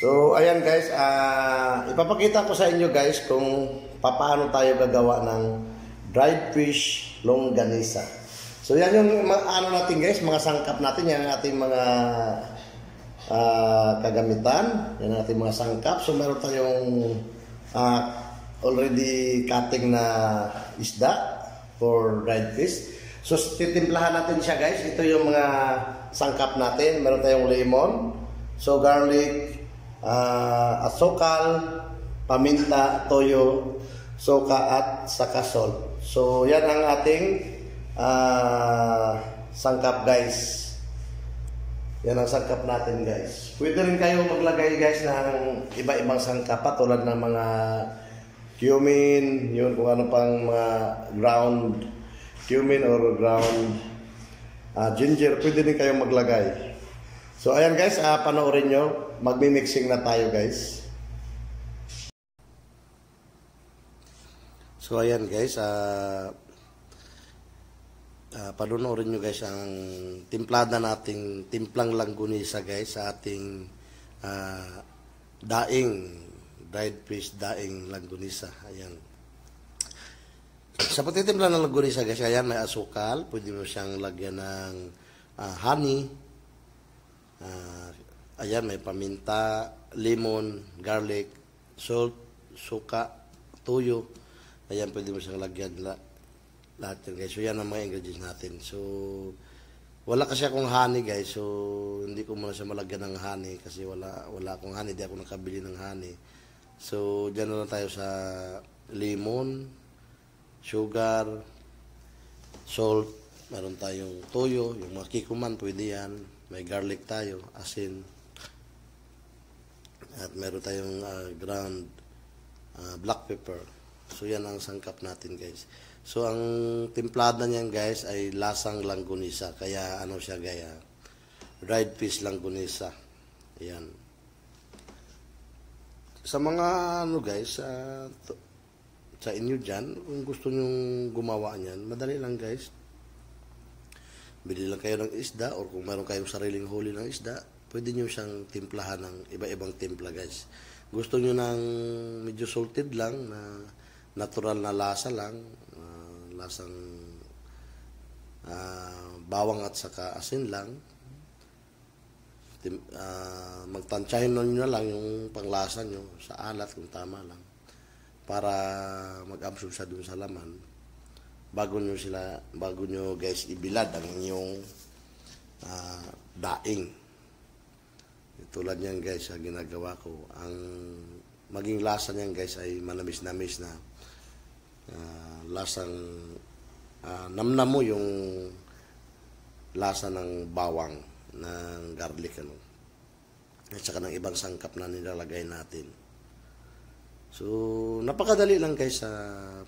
So, ayan guys, ah, ipapakita ko sa inyo guys kung paano tayo gagawa ng dried fish longganisa. So, yan yung ano natin guys, mga sangkap natin, yan ang ating mga ah, kagamitan, yan ang ating mga sangkap. So, meron tayong ah, already cutting na isda for dried fish. So, titimplahan natin siya guys. Ito yung mga sangkap natin. Meron tayong lemon, so garlic, uh, asukal, paminta, toyo, soka at saka salt. So yan ang ating uh, sangkap guys. Yan ang sangkap natin guys. Pwede rin kayo maglagay guys ng iba-ibang sangkap pa tulad ng mga cumin, yun kung ano pang mga ground cumin or ground uh, ginger, pwede din kayong maglagay. So ayan guys, uh, panoorin nyo. Magmi-mixing na tayo guys. So ayan guys, uh, uh, panoorin nyo guys ang timplada nating timplang langgunisa guys sa ating uh, daing dried fish daing langgunisa. Ayan. Sa pagtitimpla ng langgunisa guys, ayan may asukal, pwede mo siyang lagyan ng uh, honey, Uh, ayan, may paminta, lemon, garlic, salt, suka, tuyo. Ayan, pwede mo siyang lagyan la, lahat yan guys. So, yan ang mga ingredients natin. So, wala kasi akong honey guys. So, hindi ko muna siya malagyan ng honey kasi wala, wala akong honey. Hindi ako nakabili ng honey. So, dyan na lang tayo sa lemon, sugar, salt, meron tayong toyo, yung mga kikuman, pwede yan may garlic tayo, asin. At meron tayong uh, ground uh, black pepper. So yan ang sangkap natin guys. So ang timplada niyan guys ay lasang langgunisa. Kaya ano siya gaya? Dried fish langgunisa. Yan. Sa mga ano guys, uh, sa inyo dyan, kung gusto nyo gumawa niyan, madali lang guys bili lang kayo ng isda or kung meron kayong sariling huli ng isda, pwede nyo siyang timplahan ng iba-ibang timpla guys. Gusto nyo ng medyo salted lang, na natural na lasa lang, uh, lasang uh, bawang at saka asin lang. Tim, uh, magtansyahin nyo na lang yung panglasa nyo sa alat kung tama lang para mag-absorb siya dun sa laman bago nyo sila, bago nyo guys ibilad ang inyong uh, daing. Tulad niyan guys, sa ginagawa ko, ang maging lasa niyan guys ay manamis-namis na uh, lasang uh, namnam mo yung lasa ng bawang ng garlic ano at saka ng ibang sangkap na nilalagay natin so napakadali lang guys sa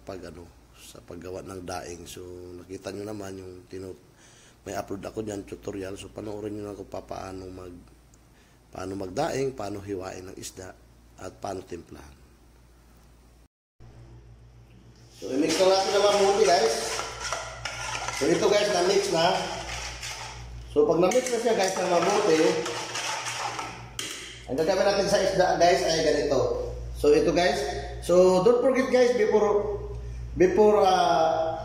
pag ano sa paggawa ng daing. So, nakita nyo naman yung tinu may upload ako diyan tutorial. So, panoorin nyo lang kung paano mag paano magdaing, paano hiwain ng isda, at paano timplahan. So, i-mix na natin naman mabuti guys. So, ito guys, na-mix na. So, pag na-mix na siya guys na mabuti, ang gagawin natin sa isda guys ay ganito. So, ito guys. So, don't forget guys, before before uh,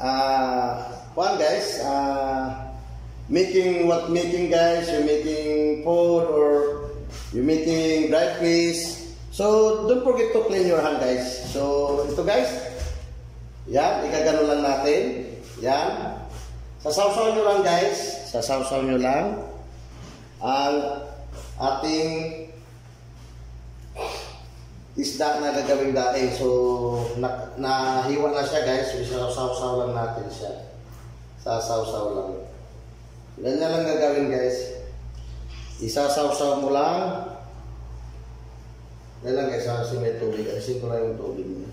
uh, one guys uh, making what making guys you're making food or you're making dried fish so don't forget to clean your hand guys. So ito guys yan ikagano lang natin. Yan. Sasawsaw nyo lang guys. Sasawsaw nyo lang. Ang ating isda na gagawing daing. So, na, nahiwa na siya guys. So, isasaw-saw lang natin siya. Sasaw-saw lang. Ganyan lang gagawin guys. Isasaw-saw mo lang. Yan lang guys. Kasi may tubig. Kasi ko lang yung tubig niya.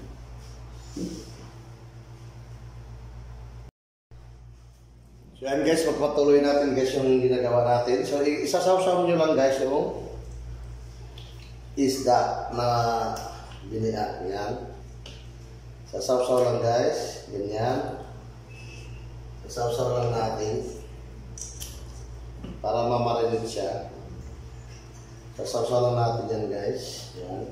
So yan guys, magpatuloy natin guys yung ginagawa natin. So isasaw-saw nyo lang guys yung isda na biniak. Yan. Sasawsaw lang guys. Ganyan. Sasawsaw lang natin. Para mamarinig siya. Sasawsalan natin yan guys. Yan.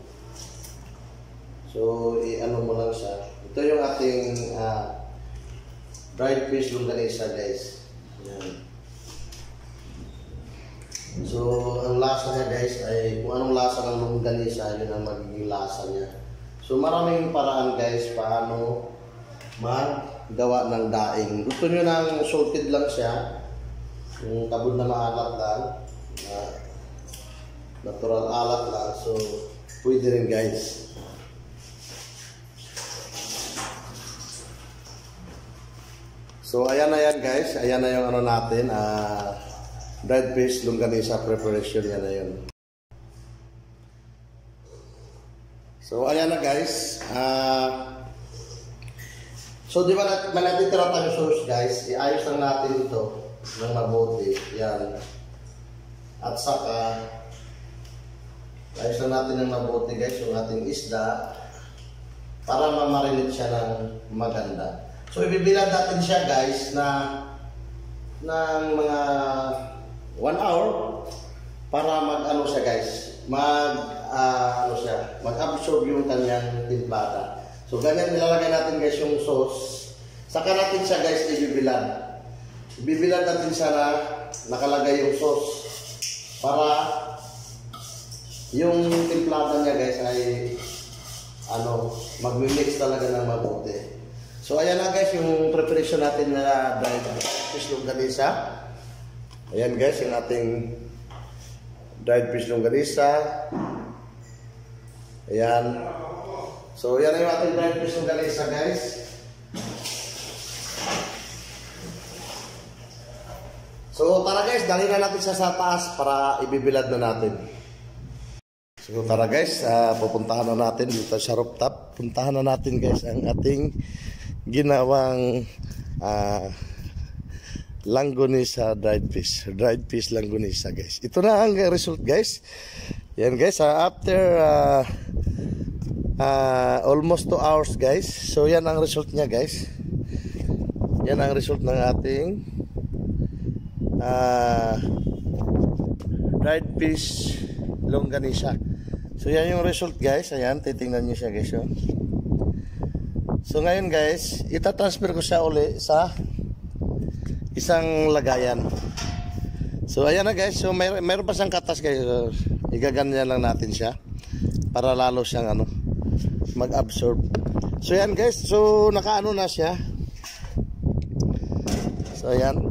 So, i-ano mo lang siya. Ito yung ating ah, dried fish longganisa guys. Yan. So, ang lasa niya guys ay kung anong lasa ng longganisa, yun ang magiging lasa niya. So, maraming paraan guys paano maggawa ng daing. Gusto nyo ng salted lang siya, yung tabod na maalat lang, na natural alat lang. So, pwede rin guys. So, ayan na yan guys. Ayan na yung ano natin. Ah, dried fish, longganisa preparation. Yan na yun. So, ayan na guys. Ah, so, di ba nat- may natitira tayo sauce guys? Iayos lang natin ito ng mabuti. Yan. At saka, ayos lang natin ng mabuti guys yung ating isda para mamarinate siya ng maganda. So, ibibilan natin siya guys na ng mga 1 hour para mag-ano siya guys, mag ah, ano siya, mag-absorb yung kanyang timplada. So ganyan nilalagay natin guys yung sauce. Saka natin siya guys ibibilan. Ibibilan natin siya na nakalagay yung sauce para yung timplada niya guys ay ano, magmi-mix talaga ng mabuti. So ayan na guys yung preparation natin na dried fish longganisa. Ayan guys yung ating dried fish longganisa. Ayan. So yan yung ating dried fish longganisa guys. So tara guys, dali na natin siya sa taas para ibibilad na natin. So tara guys, ah, pupuntahan na natin dito sa rooftop. Puntahan na natin guys ang ating ginawang ah, langgonisa dried fish. Dried fish langgonisa guys. Ito na ang result guys. Yan guys, ah, after ah, ah, almost 2 hours guys. So yan ang result niya guys. Yan ang result ng ating ah, dried fish longganisa. So yan yung result guys. Ayan, titingnan niyo siya guys. Oh. So ngayon guys, itatransfer ko siya uli sa isang lagayan. So ayan na guys. So may mayroon pa siyang katas guys. So, igaganyan lang natin siya para lalo siyang ano mag-absorb. So yan guys. So nakaano na siya. So ayan.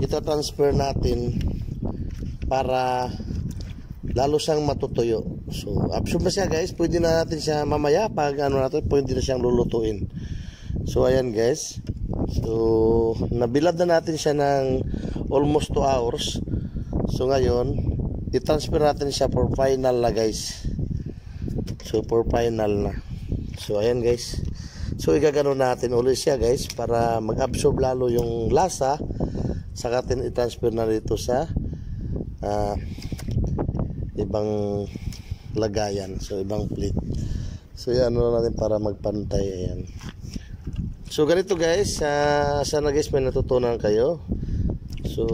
Ito transfer natin para lalo siyang matutuyo. So, absorb na siya guys. Pwede na natin siya mamaya pag ano natin, pwede na siyang lulutuin. So, ayan guys. So, nabilad na natin siya ng almost 2 hours. So, ngayon, i-transfer natin siya for final na guys. So, for final na. So, ayan guys. So, igagano natin ulit siya guys para mag-absorb lalo yung lasa. Saka natin i-transfer na dito sa ah, ibang lagayan. So, ibang plate. So, yan ano natin para magpantay. Ayan. So, ganito guys. Uh, sana guys may natutunan kayo. So,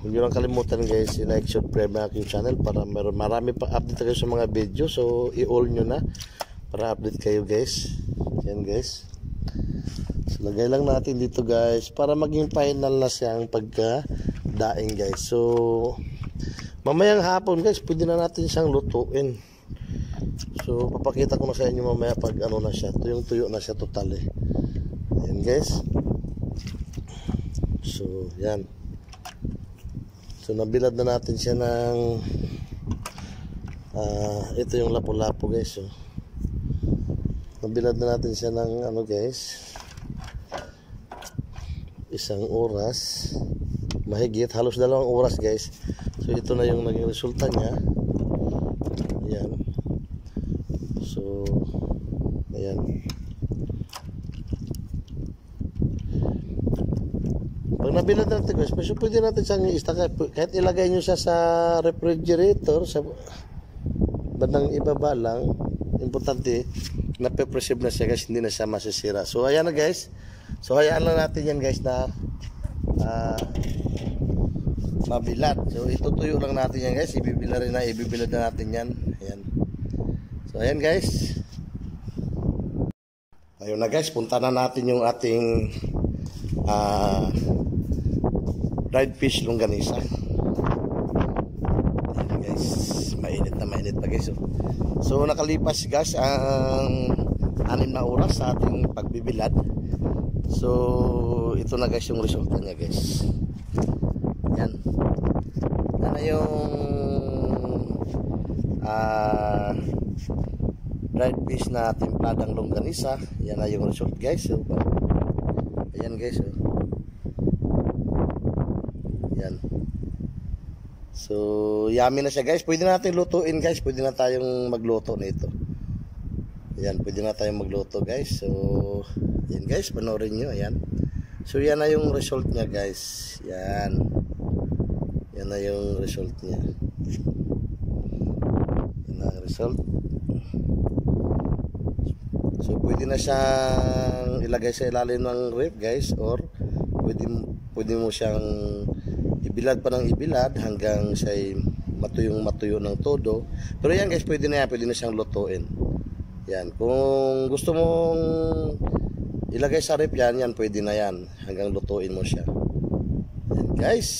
huwag lang kalimutan guys, i-like, subscribe ang aking channel para meron marami pa update kayo sa mga video. So, i-all nyo na para update kayo guys. Yan guys. So, lagay lang natin dito guys para maging final na siyang pagka daing guys. So, mamayang hapon guys, pwede na natin siyang lutuin. So, papakita ko na sa inyo mamaya pag ano na siya. Tuyong-tuyo na siya total eh. Ayan guys. So, yan. So, nabilad na natin siya ng ah ito yung lapu-lapu guys. So, nabilad na natin siya ng ano guys isang oras mahigit halos dalawang oras guys so ito na yung naging resulta niya ayan so ayan natin guys so pwede natin siyang istaka kahit ilagay nyo siya sa refrigerator sa bandang ibaba lang importante nape-preserve na siya guys hindi na siya masisira so ayan na guys so hayaan lang natin yan guys na ah, mabilad. So itutuyo lang natin yan guys. Ibibilad rin na, ibibilad na natin yan. Ayan. So ayan guys. Ayun na guys, punta na natin yung ating ah dried fish longganisa. Ayan guys, mainit na mainit pa guys. oh. So nakalipas guys ang anim na oras sa ating pagbibilad. So ito na guys yung resulta niya guys. Yan. Yan na yung ah dried fish na timpladang longganisa. Yan na yung result guys. So, ayan guys. Oh. Yan. So, yummy na siya guys. Pwede natin lutuin guys. Pwede na tayong magluto nito. Yan, pwede na tayong magluto guys. So, yan guys, panoorin nyo. Ayan. So, yan na yung result niya guys. Yan. Yan na yung result niya. Yan na result. So, pwede na siyang ilagay sa ilalim ng ref guys or pwede, pwede mo siyang ibilad pa ng ibilad hanggang siya matuyong matuyo ng todo. Pero yan guys, pwede na yan. Pwede na siyang lutuin. Yan. Kung gusto mong ilagay sa ref yan, yan pwede na yan. Hanggang lutuin mo siya. Yan guys.